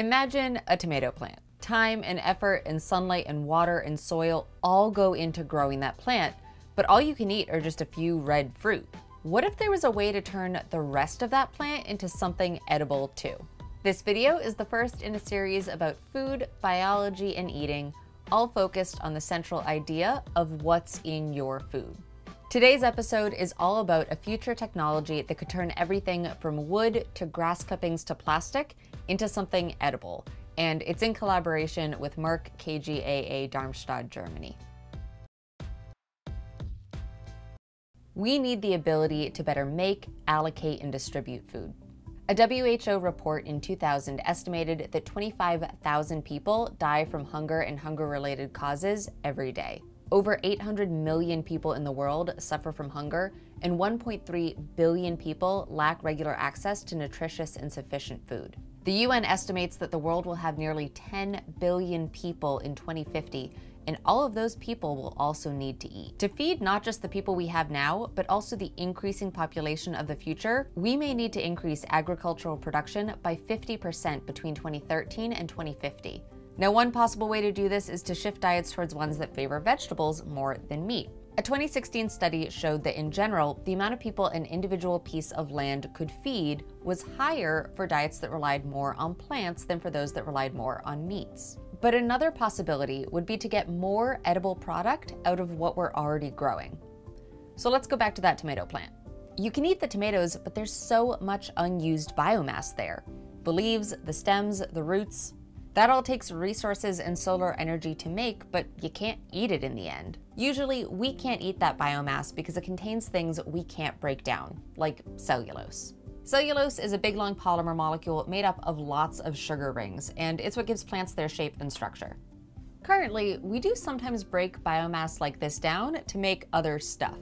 Imagine a tomato plant. Time and effort and sunlight and water and soil all go into growing that plant, but all you can eat are just a few red fruit. What if there was a way to turn the rest of that plant into something edible too? This video is the first in a series about food, biology, and eating, all focused on the central idea of what's in your food. Today's episode is all about a future technology that could turn everything from wood to grass clippings to plastic into something edible, and it's in collaboration with Merck KGaA Darmstadt, Germany. We need the ability to better make, allocate, and distribute food. A WHO report in 2000 estimated that 25,000 people die from hunger and hunger related causes every day. Over 800 million people in the world suffer from hunger, and 1.3 billion people lack regular access to nutritious and sufficient food. The UN estimates that the world will have nearly 10 billion people in 2050, and all of those people will also need to eat. To feed not just the people we have now, but also the increasing population of the future, we may need to increase agricultural production by 50% between 2013 and 2050. Now, one possible way to do this is to shift diets towards ones that favor vegetables more than meat. A 2016 study showed that in general, the amount of people an individual piece of land could feed was higher for diets that relied more on plants than for those that relied more on meats. But another possibility would be to get more edible product out of what we're already growing. So let's go back to that tomato plant. You can eat the tomatoes, but there's so much unused biomass there. The leaves, the stems, the roots, that all takes resources and solar energy to make, but you can't eat it in the end. Usually, we can't eat that biomass because it contains things we can't break down, like cellulose. Cellulose is a big long polymer molecule made up of lots of sugar rings, and it's what gives plants their shape and structure. Currently, we do sometimes break biomass like this down to make other stuff.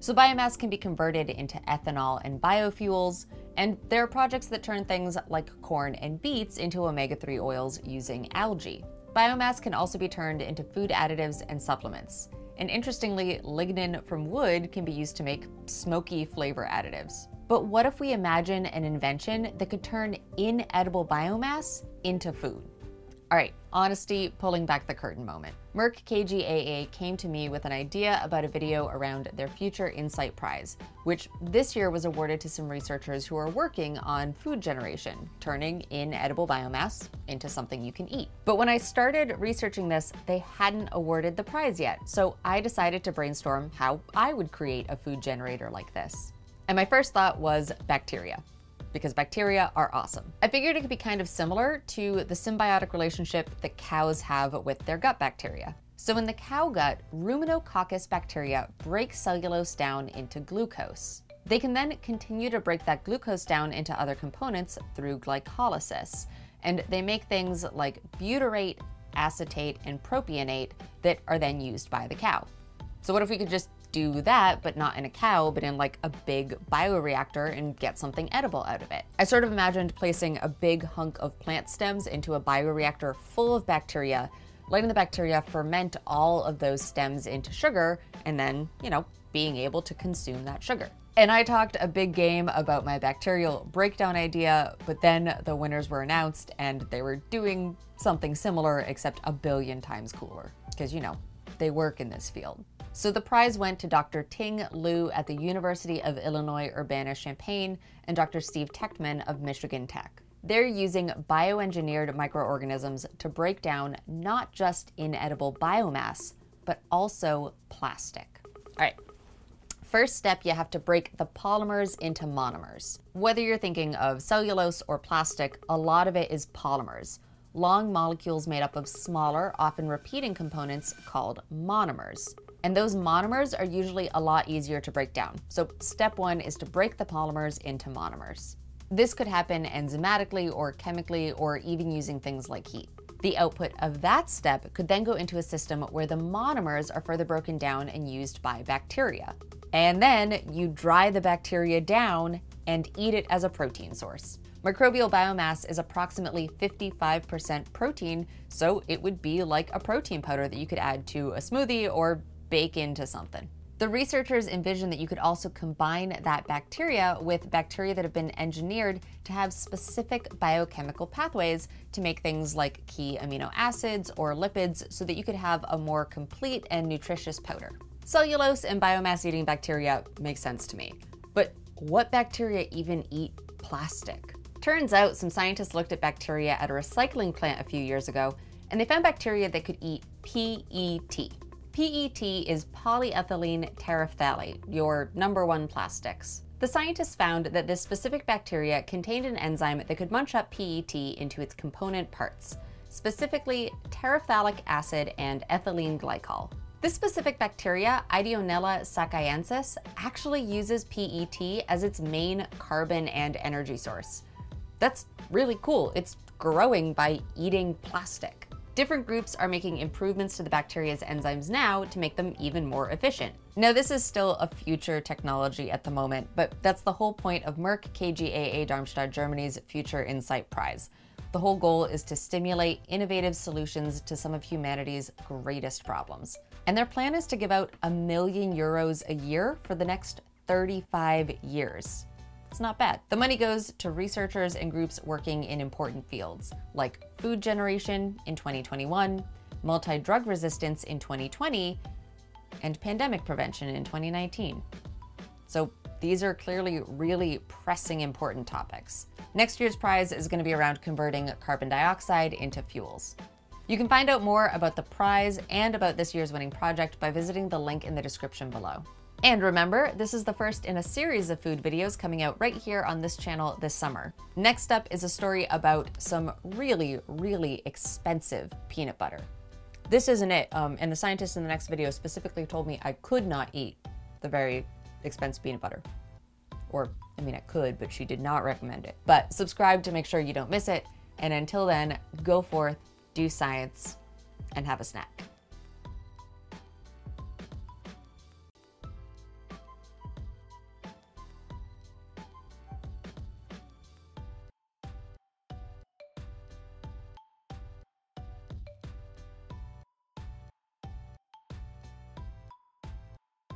So biomass can be converted into ethanol and biofuels, and there are projects that turn things like corn and beets into omega-3 oils using algae. Biomass can also be turned into food additives and supplements. And interestingly, lignin from wood can be used to make smoky flavor additives. But what if we imagine an invention that could turn inedible biomass into food? All right, honesty, pulling back the curtain moment. Merck KGaA came to me with an idea about a video around their Future Insight Prize, which this year was awarded to some researchers who are working on food generation, turning inedible biomass into something you can eat. But when I started researching this, they hadn't awarded the prize yet, so I decided to brainstorm how I would create a food generator like this. And my first thought was bacteria because bacteria are awesome. I figured it could be kind of similar to the symbiotic relationship that cows have with their gut bacteria. So in the cow gut, ruminococcus bacteria break cellulose down into glucose. They can then continue to break that glucose down into other components through glycolysis, and they make things like butyrate, acetate, and propionate that are then used by the cow. So what if we could just do that, but not in a cow, but in like a big bioreactor and get something edible out of it. I sort of imagined placing a big hunk of plant stems into a bioreactor full of bacteria, letting the bacteria ferment all of those stems into sugar, and then, you know, being able to consume that sugar. And I talked a big game about my bacterial breakdown idea, but then the winners were announced and they were doing something similar except a billion times cooler. Because, you know, they work in this field. So the prize went to Dr. Ting Lu at the University of Illinois Urbana-Champaign and Dr. Steve Techtman of Michigan Tech. They're using bioengineered microorganisms to break down not just inedible biomass, but also plastic. All right, First step, you have to break the polymers into monomers. Whether you're thinking of cellulose or plastic, a lot of it is polymers, long molecules made up of smaller, often repeating components called monomers. And those monomers are usually a lot easier to break down. So step one is to break the polymers into monomers. This could happen enzymatically or chemically or even using things like heat. The output of that step could then go into a system where the monomers are further broken down and used by bacteria. And then you dry the bacteria down and eat it as a protein source. Microbial biomass is approximately 55% protein, so it would be like a protein powder that you could add to a smoothie or bake into something. The researchers envisioned that you could also combine that bacteria with bacteria that have been engineered to have specific biochemical pathways to make things like key amino acids or lipids so that you could have a more complete and nutritious powder. Cellulose and biomass eating bacteria make sense to me. But what bacteria even eat plastic? Turns out some scientists looked at bacteria at a recycling plant a few years ago and they found bacteria that could eat PET. PET is polyethylene terephthalate, your number one plastics. The scientists found that this specific bacteria contained an enzyme that could munch up PET into its component parts, specifically terephthalic acid and ethylene glycol. This specific bacteria, Ideonella sakaiensis, actually uses PET as its main carbon and energy source. That's really cool. It's growing by eating plastic. Different groups are making improvements to the bacteria's enzymes now to make them even more efficient. Now, this is still a future technology at the moment, but that's the whole point of Merck KGaA Darmstadt Germany's Future Insight Prize. The whole goal is to stimulate innovative solutions to some of humanity's greatest problems. And their plan is to give out a million euros a year for the next 35 years. It's not bad. The money goes to researchers and groups working in important fields, like food generation in 2021, multi-drug resistance in 2020, and pandemic prevention in 2019. So these are clearly really pressing important topics. Next year's prize is going to be around converting carbon dioxide into fuels. You can find out more about the prize and about this year's winning project by visiting the link in the description below. And remember, this is the first in a series of food videos coming out right here on this channel this summer. Next up is a story about some really, really expensive peanut butter. This isn't it, um, and the scientist in the next video specifically told me I could not eat the very expensive peanut butter. Or, I mean, I could, but she did not recommend it. But subscribe to make sure you don't miss it, and until then, go forth, do science, and have a snack.